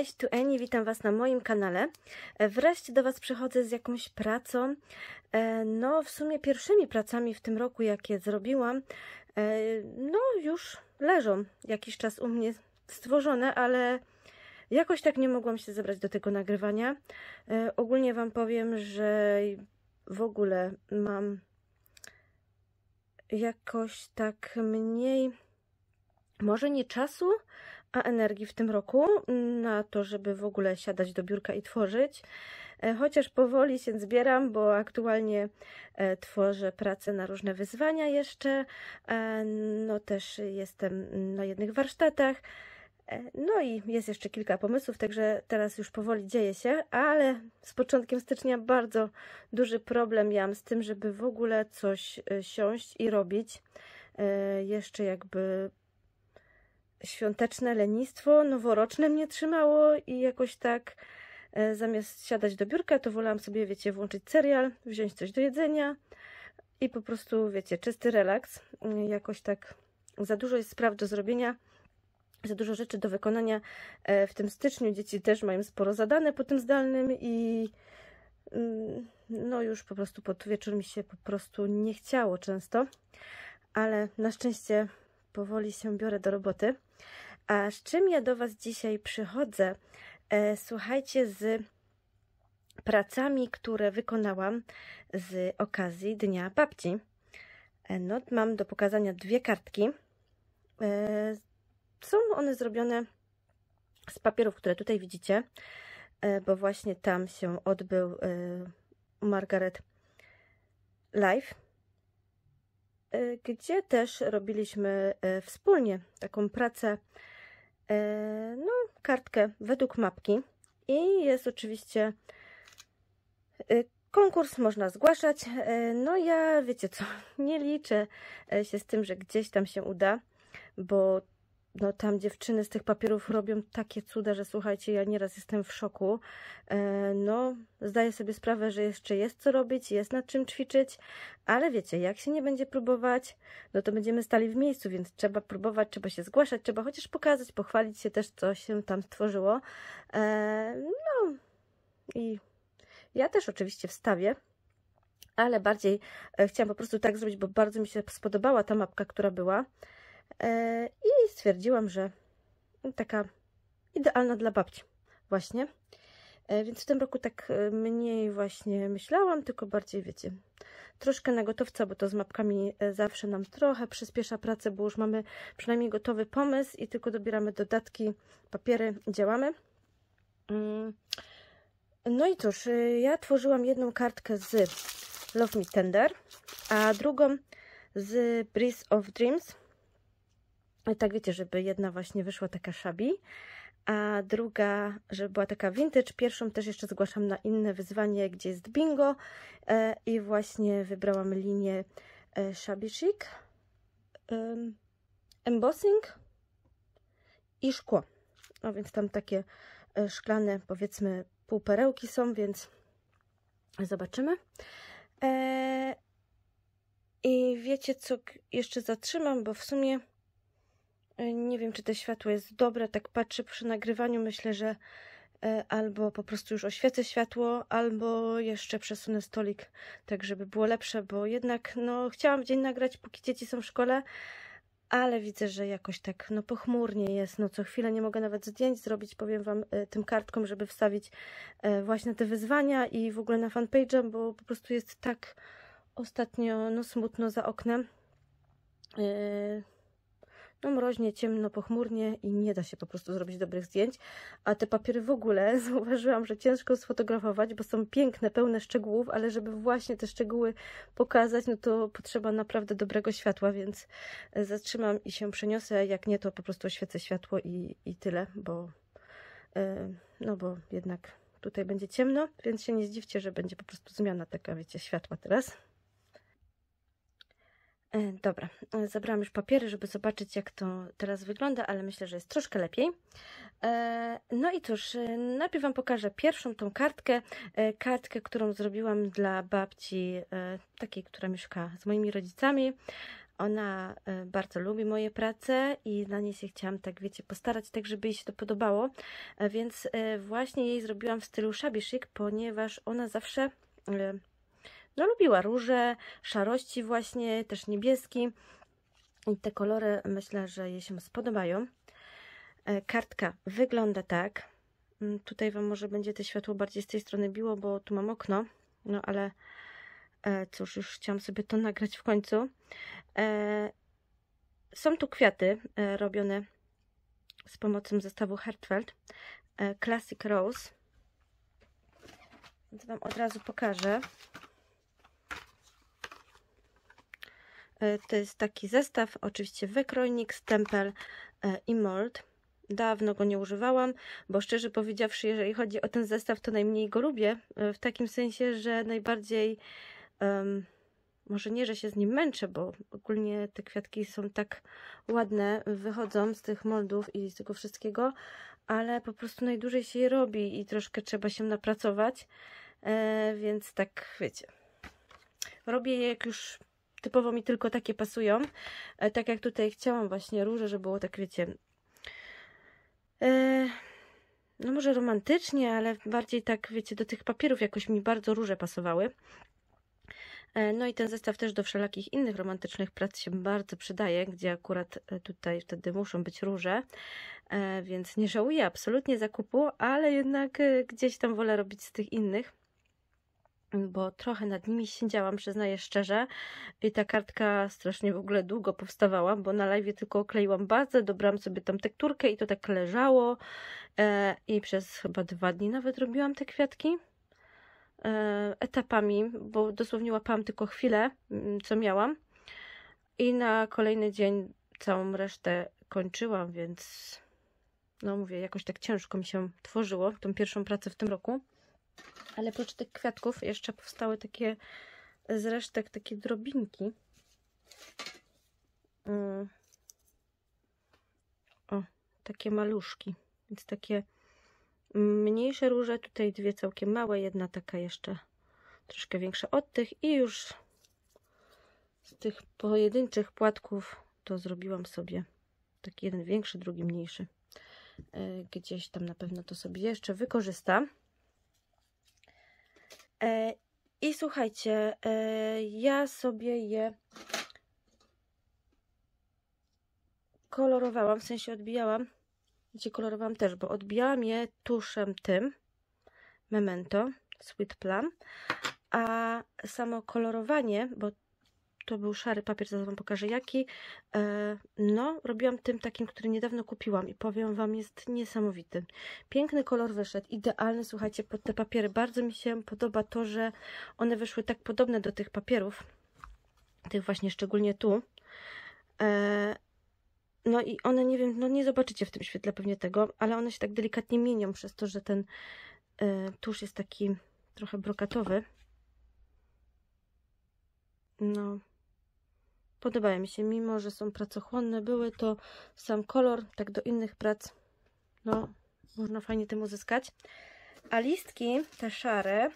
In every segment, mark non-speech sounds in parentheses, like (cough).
Cześć, tu Eni, witam Was na moim kanale. E, Wreszcie do Was przychodzę z jakąś pracą. E, No, w sumie pierwszymi pracami w tym roku, jakie zrobiłam, e, no już leżą jakiś czas u mnie stworzone, ale jakoś tak nie mogłam się zebrać do tego nagrywania. E, Ogólnie Wam powiem, że w ogóle mam jakoś tak mniej, może nie czasu, a energii w tym roku na to, żeby w ogóle siadać do biurka i tworzyć. E, Chociaż powoli się zbieram, bo aktualnie e, tworzę pracę na różne wyzwania jeszcze. No też jestem na jednych warsztatach. E, No i jest jeszcze kilka pomysłów, także teraz już powoli dzieje się, ale z początkiem stycznia bardzo duży problem miałam z tym, żeby w ogóle coś e, siąść i robić. E, Jeszcze jakby świąteczne lenistwo noworoczne mnie trzymało i jakoś tak zamiast siadać do biurka, to wolałam sobie, wiecie, włączyć serial, wziąć coś do jedzenia i po prostu, wiecie, czysty relaks. Jakoś tak za dużo jest spraw do zrobienia, za dużo rzeczy do wykonania e, w tym styczniu. Dzieci też mają sporo zadane po tym zdalnym i mm, no już po prostu pod wieczór mi się po prostu nie chciało często, ale na szczęście powoli się biorę do roboty. A z czym ja do Was dzisiaj przychodzę? E, słuchajcie, z pracami, które wykonałam z okazji Dnia Babci. E, no, mam do pokazania dwie kartki. Są one zrobione z papierów, które tutaj widzicie, e, bo właśnie tam się odbył e, Margaret live e, gdzie też robiliśmy wspólnie taką pracę, no, kartkę według mapki. I jest oczywiście konkurs, można zgłaszać. No, ja wiecie co, (laughs) nie liczę się z tym, że gdzieś tam się uda, bo no tam dziewczyny z tych papierów robią takie cuda, że słuchajcie, ja nieraz jestem w szoku. E, No, zdaję sobie sprawę, że jeszcze jest co robić, jest nad czym ćwiczyć, ale wiecie, jak się nie będzie próbować, no to będziemy stali w miejscu, więc trzeba próbować, trzeba się zgłaszać, trzeba chociaż pokazać, pochwalić się też, co się tam stworzyło. E, No i ja też oczywiście wstawię, ale bardziej e, chciałam po prostu tak zrobić, bo bardzo mi się spodobała ta mapka, która była. E, I stwierdziłam, że taka idealna dla babci, właśnie. E, Więc w tym roku tak e, mniej właśnie myślałam, tylko bardziej, wiecie, troszkę na gotowca, bo to z mapkami zawsze nam trochę przyspiesza pracę, bo już mamy przynajmniej gotowy pomysł i tylko dobieramy dodatki, papiery, działamy. Mm. No i cóż, ja tworzyłam jedną kartkę z Love Me Tender, a drugą z Breeze of Dreams. Tak wiecie, żeby jedna właśnie wyszła taka shabby, a druga, żeby była taka vintage. Pierwszą też jeszcze zgłaszam na inne wyzwanie, gdzie jest bingo e, i właśnie wybrałam linię e, shabby chic, em, embossing i szkło. No więc tam takie e, szklane, powiedzmy, półperełki są, więc zobaczymy. I wiecie co, jeszcze zatrzymam, bo w sumie nie wiem, czy to światło jest dobre. Tak patrzę przy nagrywaniu, myślę, że e, albo po prostu już oświecę światło, albo jeszcze przesunę stolik, tak żeby było lepsze, bo jednak no, chciałam dzień nagrać, póki dzieci są w szkole, ale widzę, że jakoś tak no pochmurnie jest, no co chwilę nie mogę nawet zdjęć zrobić, powiem Wam e, tym kartkom, żeby wstawić e, właśnie te wyzwania i w ogóle na fanpage'a, bo po prostu jest tak ostatnio no smutno za oknem. E, No mroźnie, ciemno, pochmurnie i nie da się po prostu zrobić dobrych zdjęć. A te papiery w ogóle (laughs) zauważyłam, że ciężko sfotografować, bo są piękne, pełne szczegółów, ale żeby właśnie te szczegóły pokazać, no to potrzeba naprawdę dobrego światła, więc e, zatrzymam i się przeniosę. Jak nie, to po prostu oświecę światło i, i tyle, bo e, no bo jednak tutaj będzie ciemno, więc się nie zdziwcie, że będzie po prostu zmiana taka, wiecie, światła teraz. E, dobra, e, zabrałam już papiery, żeby zobaczyć, jak to teraz wygląda, ale myślę, że jest troszkę lepiej. E, no i cóż, najpierw Wam pokażę pierwszą tą kartkę, kartkę, którą zrobiłam dla babci, takiej, która mieszka z moimi rodzicami. Ona bardzo lubi moje prace i na niej się chciałam, tak wiecie, postarać, tak żeby jej się to podobało, więc właśnie jej zrobiłam w stylu chic, ponieważ ona zawsze no lubiła róże, szarości właśnie, też niebieski. I te kolory myślę, że jej się spodobają. E, kartka wygląda tak. Mm, tutaj Wam może będzie to światło bardziej z tej strony biło, bo tu mam okno. No ale e, cóż, już chciałam sobie to (laughs) nagrać w końcu. E, są tu kwiaty robione z pomocą zestawu Hertfeld Classic Rose. Wam od razu pokażę. To jest taki zestaw, oczywiście wykrojnik, stempel e, i mold. Dawno go nie używałam, bo szczerze powiedziawszy, jeżeli chodzi o ten zestaw, to najmniej go lubię. E, w takim sensie, że najbardziej, um, może nie, że się z nim męczę, bo ogólnie te kwiatki są tak ładne, wychodzą z tych moldów i z tego wszystkiego, ale po prostu najdłużej się je robi i troszkę trzeba się napracować, e, więc tak wiecie. Robię je jak już typowo mi tylko takie pasują. E, tak jak tutaj chciałam właśnie róże, żeby było tak, wiecie, e, no może romantycznie, ale bardziej tak, wiecie, do tych papierów jakoś mi bardzo róże pasowały. E, no i ten zestaw też do wszelakich innych romantycznych prac się bardzo przydaje, gdzie akurat tutaj wtedy muszą być róże, więc nie żałuję absolutnie zakupu, ale jednak gdzieś tam wolę robić z tych innych bo trochę nad nimi siedziałam, przyznaję szczerze. I ta kartka strasznie w ogóle długo powstawała, bo na live tylko okleiłam bazę, dobrałam sobie tam tekturkę i to tak leżało. E, I przez chyba dwa dni nawet robiłam te kwiatki e, etapami, bo dosłownie łapałam tylko chwilę, mm, co miałam. I na kolejny dzień całą resztę kończyłam, więc no mówię, jakoś tak ciężko mi się tworzyło tą pierwszą pracę w tym roku. Ale oprócz tych kwiatków jeszcze powstały takie z resztek takie drobinki. Mm. O, takie maluszki. Więc takie mniejsze róże, tutaj dwie całkiem małe, jedna taka jeszcze troszkę większa od tych i już z tych pojedynczych płatków to zrobiłam sobie taki jeden większy, drugi mniejszy. E, gdzieś tam na pewno to sobie jeszcze wykorzystam. E, I słuchajcie, e, ja sobie je kolorowałam, w sensie odbijałam. Gdzie kolorowałam też, bo odbijałam je tuszem tym Memento Sweet Plum, a samo kolorowanie, bo to był szary papier, zaraz Wam pokażę jaki. E, no, robiłam tym takim, który niedawno kupiłam i powiem Wam, jest niesamowity. Piękny kolor wyszedł, idealny, słuchajcie, pod te papiery. Bardzo mi się podoba to, że one wyszły tak podobne do tych papierów, tych właśnie szczególnie tu. E, no i one, nie wiem, no nie zobaczycie w tym świetle pewnie tego, ale one się tak delikatnie mienią przez to, że ten e, tusz jest taki trochę brokatowy. No, Podobają mi się, mimo że są pracochłonne były, to sam kolor, tak do innych prac, no, można fajnie tym uzyskać. A listki, te szare,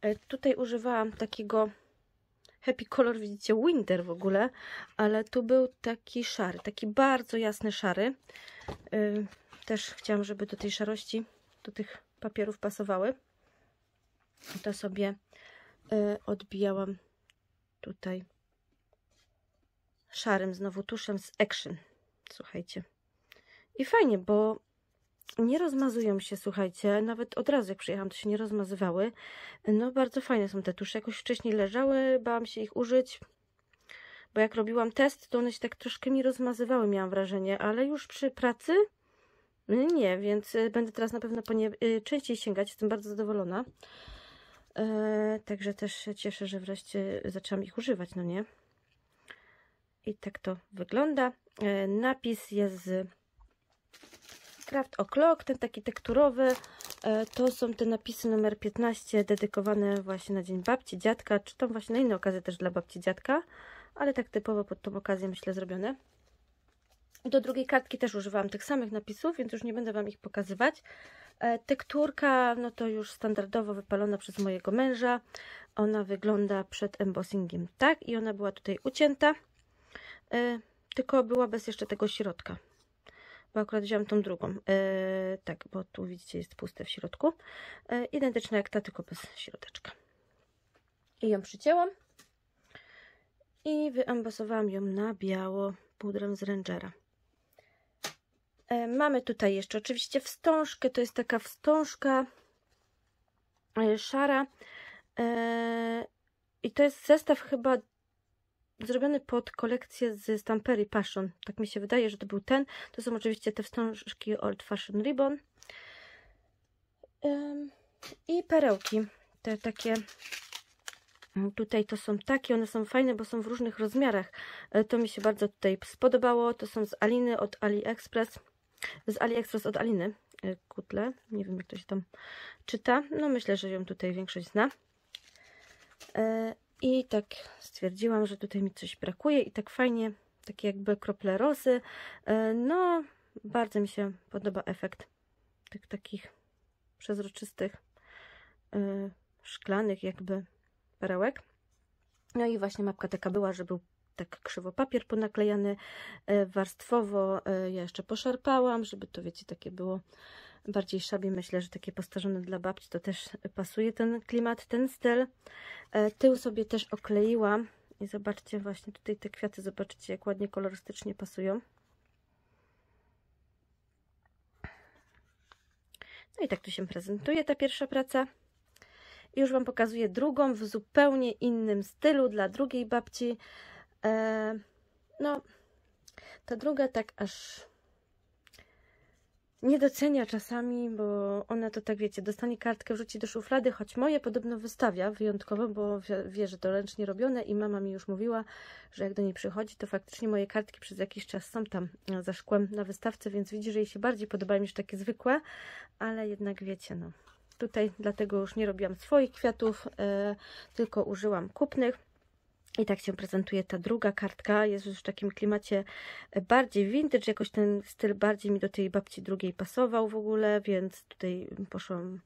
e, tutaj używałam takiego happy color, widzicie, winter w ogóle, ale tu był taki szary, taki bardzo jasny szary. E, też chciałam, żeby do tej szarości, do tych papierów pasowały. To sobie odbijałam tutaj szarym znowu tuszem z Action. Słuchajcie. I fajnie, bo nie rozmazują się, słuchajcie. Nawet od razu jak przyjechałam, to się nie rozmazywały. No bardzo fajne są te tusze. Jakoś wcześniej leżały, bałam się ich użyć. Bo jak robiłam test, to one się tak troszkę mi rozmazywały, miałam wrażenie. Ale już przy pracy nie, więc e, będę teraz na pewno po nie e, częściej sięgać. Jestem bardzo zadowolona. E, także też się cieszę, że wreszcie zaczęłam ich używać, no nie? I tak to wygląda. E, napis jest z Craft O'Clock, ten taki tekturowy. E, to są te napisy numer 15 dedykowane właśnie na Dzień Babci, Dziadka, czy tam właśnie na inne okazje też dla babci, dziadka, ale tak typowo pod tą okazję myślę zrobione. Do drugiej kartki też używałam tych samych napisów, więc już nie będę Wam ich pokazywać. E, tekturka, no to już standardowo wypalona przez mojego męża. Ona wygląda przed embossingiem tak i ona była tutaj ucięta, e, tylko była bez jeszcze tego środka. Bo akurat wziąłem tą drugą. E, tak, bo tu widzicie jest puste w środku. Identyczna jak ta, tylko bez środeczka. I ją przycięłam. I wyambasowałam ją na biało pudrem z Rangera. E, mamy tutaj jeszcze oczywiście wstążkę, to jest taka wstążka e, szara e, i to jest zestaw chyba zrobiony pod kolekcję z Stampery Passion. Tak mi się wydaje, że to był ten. To są oczywiście te wstążki Old Fashion Ribbon. I perełki. Te takie Tutaj to są takie, one są fajne, bo są w różnych rozmiarach. To mi się bardzo tutaj spodobało. To są z Aliny od AliExpress z AliExpress od Aliny y, Kutle. Nie wiem, jak to się tam czyta. No myślę, że ją tutaj większość zna. E, I tak stwierdziłam, że tutaj mi coś brakuje i tak fajnie, takie jakby krople rosy. E, no, bardzo mi się podoba efekt tych takich przezroczystych, e, szklanych jakby perełek. No i właśnie mapka taka była, że był tak krzywo papier ponaklejany e, warstwowo. E, ja jeszcze poszarpałam, żeby to, wiecie, takie było bardziej szabie. Myślę, że takie postarzone dla babci to też pasuje ten klimat, ten styl. E, tył sobie też okleiłam i zobaczcie właśnie tutaj te kwiaty, zobaczcie jak ładnie kolorystycznie pasują. No i tak tu się prezentuje ta pierwsza praca. I już Wam pokazuję drugą w zupełnie innym stylu dla drugiej babci. E, no, ta druga tak aż nie docenia czasami, bo ona to tak wiecie, dostanie kartkę, wrzuci do szuflady, choć moje podobno wystawia wyjątkowo, bo wie, że to ręcznie robione i mama mi już mówiła, że jak do niej przychodzi, to faktycznie moje kartki przez jakiś czas są tam za szkłem na wystawce, więc widzi, że jej się bardziej podobają niż takie zwykłe, ale jednak wiecie, no tutaj dlatego już nie robiłam swoich kwiatów, e, tylko użyłam kupnych. I tak się prezentuje ta druga kartka. Jest już w takim klimacie bardziej vintage. Jakoś ten styl bardziej mi do tej babci drugiej pasował w ogóle, więc tutaj poszłam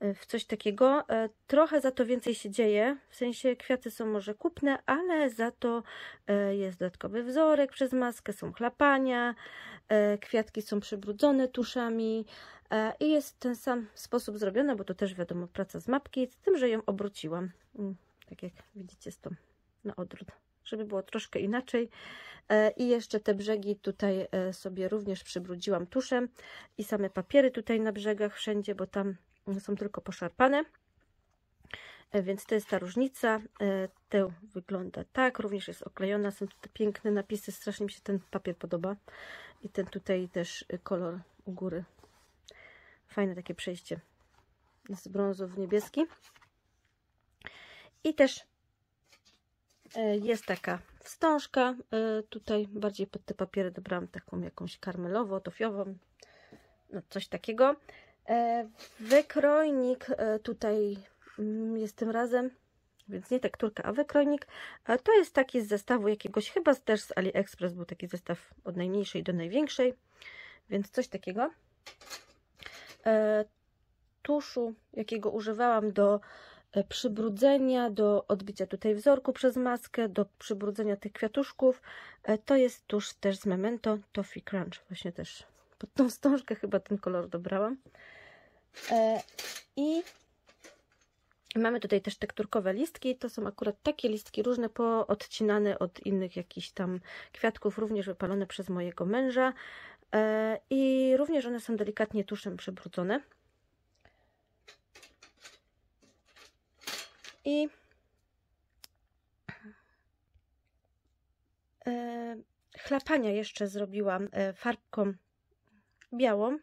e, w coś takiego. E, trochę za to więcej się dzieje, w sensie kwiaty są może kupne, ale za to e, jest dodatkowy wzorek przez maskę, są chlapania, kwiatki są przybrudzone tuszami i jest ten sam sposób zrobiony, bo to też wiadomo praca z mapki, z tym, że ją obróciłam. Mm, tak jak widzicie z tą na odwrót, żeby było troszkę inaczej. E, I jeszcze te brzegi tutaj e, sobie również przybrudziłam tuszem i same papiery tutaj na brzegach wszędzie, bo tam są tylko poszarpane. E, więc to jest ta różnica. Tył wygląda tak, również jest oklejona. Są tutaj piękne napisy, strasznie mi się ten papier podoba. I ten tutaj też kolor u góry. Fajne takie przejście z brązu w niebieski. I też jest taka wstążka. E, tutaj bardziej pod te papiery dobrałam taką jakąś karmelowo-tofiową. No coś takiego. E, wykrojnik tutaj mm, jest tym razem, więc nie tekturka, a wykrojnik. To jest taki z zestawu jakiegoś, chyba też z AliExpress był taki zestaw od najmniejszej do największej, więc coś takiego. Tuszu, jakiego używałam do E, przybrudzenia, do odbicia tutaj wzorku przez maskę, do przybrudzenia tych kwiatuszków. E, to jest tuż też z Memento Toffee Crunch. Właśnie też pod tą wstążkę chyba ten kolor dobrałam. E, I mamy tutaj też tekturkowe listki. To są akurat takie listki różne, poodcinane od innych jakichś tam kwiatków, również wypalone przez mojego męża. I również one są delikatnie tuszem przybrudzone. I e, chlapania jeszcze zrobiłam e, farbką białą.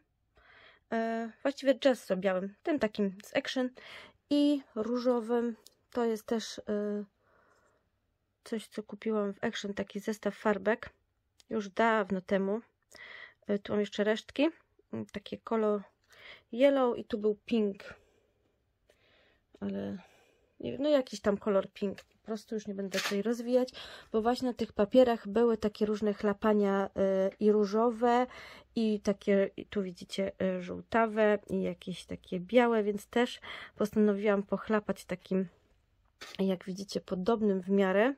E, właściwie gesso białym, tym takim z Action i różowym. To jest też coś, co kupiłam w Action, taki zestaw farbek już dawno temu. Tu mam jeszcze resztki. takie kolor yellow i tu był pink. Ale no jakiś tam kolor pink. Po prostu już nie będę tutaj rozwijać, bo właśnie na tych papierach były takie różne chlapania y, i różowe i takie, tu widzicie, y, żółtawe i jakieś takie białe, więc też postanowiłam pochlapać takim, jak widzicie, podobnym w miarę.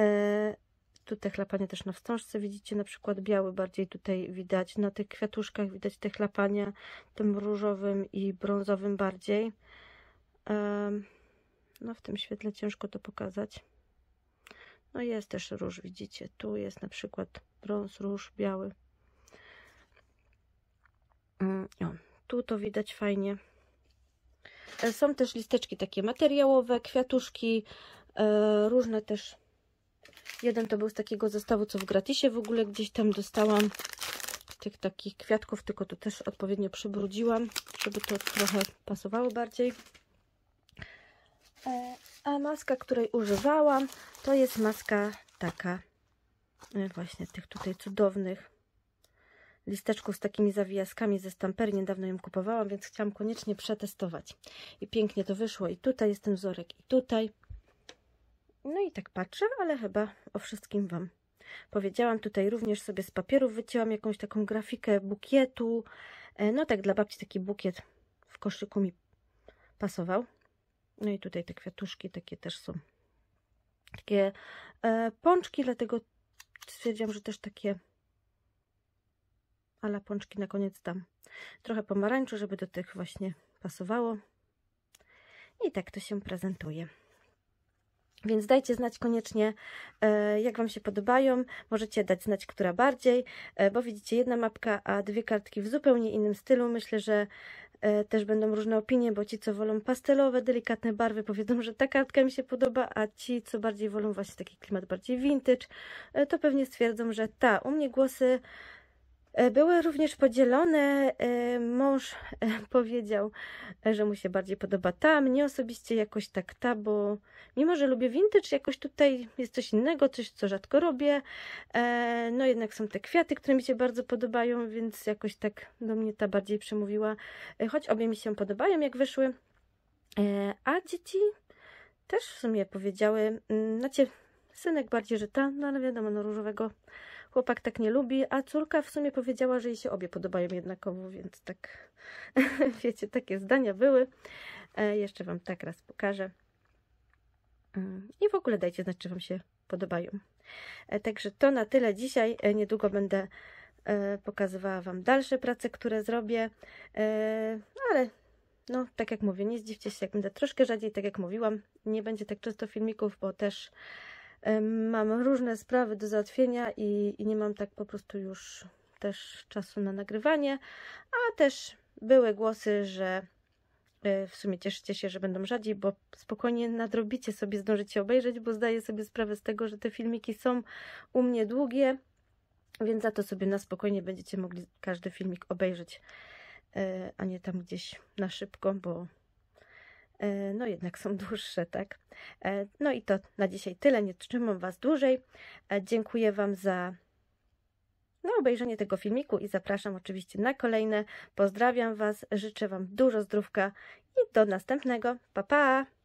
Y, tu te chlapania też na wstążce widzicie, na przykład biały bardziej tutaj widać, na tych kwiatuszkach widać te chlapania, tym różowym i brązowym bardziej. No w tym świetle ciężko to pokazać. No jest też róż, widzicie, tu jest na przykład brąz, róż, biały. Mm, o, tu to widać fajnie. E, są też listeczki takie materiałowe, kwiatuszki, e, różne też Jeden to był z takiego zestawu, co w gratisie w ogóle gdzieś tam dostałam. Tych takich kwiatków, tylko to też odpowiednio przybrudziłam, żeby to trochę pasowało bardziej. E, a maska, której używałam, to jest maska taka e, właśnie tych tutaj cudownych listeczków z takimi zawijaskami ze stampery. Niedawno ją kupowałam, więc chciałam koniecznie przetestować. I pięknie to wyszło. I tutaj jest ten wzorek, i tutaj. No i tak patrzę, ale chyba o wszystkim Wam powiedziałam. Tutaj również sobie z papierów wycięłam jakąś taką grafikę bukietu. E, no tak, dla babci taki bukiet w koszyku mi pasował. No i tutaj te kwiatuszki takie też są. Takie e, pączki, dlatego stwierdziłam, że też takie ale pączki na koniec dam. Trochę pomarańczu, żeby do tych właśnie pasowało. I tak to się prezentuje. Więc dajcie znać koniecznie, e, jak Wam się podobają. Możecie dać znać, która bardziej, e, bo widzicie, jedna mapka, a dwie kartki w zupełnie innym stylu. Myślę, że też będą różne opinie, bo ci, co wolą pastelowe, delikatne barwy, powiedzą, że ta kartka mi się podoba, a ci, co bardziej wolą właśnie taki klimat bardziej vintage, to pewnie stwierdzą, że ta. U mnie głosy E, były również podzielone. E, mąż e, powiedział, że mu się bardziej podoba ta, mnie osobiście jakoś tak ta, bo mimo, że lubię vintage, jakoś tutaj jest coś innego, coś, co rzadko robię. No jednak są te kwiaty, które mi się bardzo podobają, więc jakoś tak do mnie ta bardziej przemówiła. Choć obie mi się podobają, jak wyszły. A dzieci też w sumie powiedziały, znaczy synek bardziej, że ta, no ale wiadomo, no różowego Chłopak tak nie lubi, a córka w sumie powiedziała, że jej się obie podobają jednakowo, więc tak, (laughs) wiecie, takie zdania były. E, jeszcze Wam tak raz pokażę. Mm, I w ogóle dajcie znać, czy Wam się podobają. E, także to na tyle dzisiaj. E, niedługo będę pokazywała Wam dalsze prace, które zrobię, e, ale no, tak jak mówię, nie zdziwcie się, jak będę troszkę rzadziej, tak jak mówiłam, nie będzie tak często filmików, bo też mam różne sprawy do załatwienia i, i nie mam tak po prostu już też czasu na nagrywanie, a też były głosy, że e, w sumie cieszycie się, że będą rzadziej, bo spokojnie nadrobicie sobie, zdążycie obejrzeć, bo zdaję sobie sprawę z tego, że te filmiki są u mnie długie, więc za to sobie na spokojnie będziecie mogli każdy filmik obejrzeć, e, a nie tam gdzieś na szybko, bo no jednak są dłuższe, tak? E, no i to na dzisiaj tyle, nie trzymam Was dłużej. E, dziękuję Wam za no, obejrzenie tego filmiku i zapraszam oczywiście na kolejne. Pozdrawiam Was, życzę Wam dużo zdrówka i do następnego. Pa, pa!